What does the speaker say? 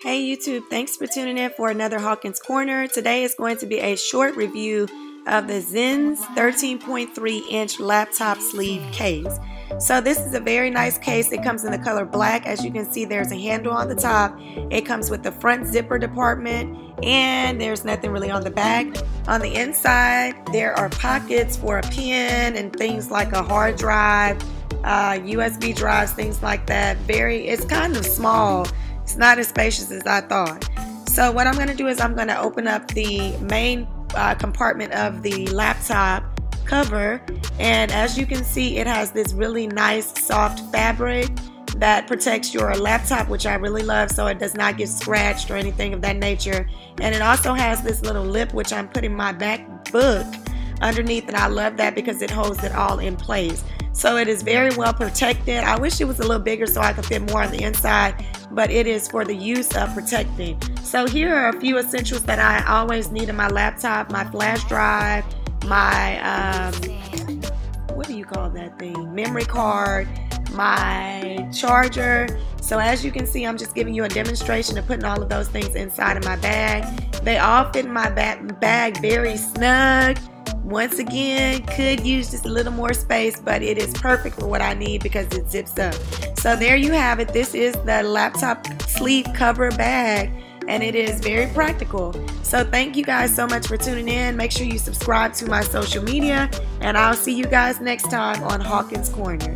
Hey YouTube, thanks for tuning in for another Hawkins Corner. Today is going to be a short review of the Zinz 13.3 inch laptop sleeve case. So this is a very nice case. It comes in the color black. As you can see, there's a handle on the top. It comes with the front zipper department and there's nothing really on the back. On the inside, there are pockets for a pen and things like a hard drive, uh, USB drives, things like that. Very, it's kind of small. It's not as spacious as I thought. So what I'm going to do is I'm going to open up the main uh, compartment of the laptop cover and as you can see it has this really nice soft fabric that protects your laptop which I really love so it does not get scratched or anything of that nature and it also has this little lip which I'm putting my MacBook underneath and I love that because it holds it all in place so it is very well protected I wish it was a little bigger so I could fit more on the inside but it is for the use of protecting. So here are a few essentials that I always need in my laptop, my flash drive, my, um, what do you call that thing? Memory card, my charger. So as you can see, I'm just giving you a demonstration of putting all of those things inside of my bag. They all fit in my bag very snug. Once again, could use just a little more space, but it is perfect for what I need because it zips up. So there you have it. This is the laptop sleeve cover bag and it is very practical. So thank you guys so much for tuning in. Make sure you subscribe to my social media and I'll see you guys next time on Hawkins Corner.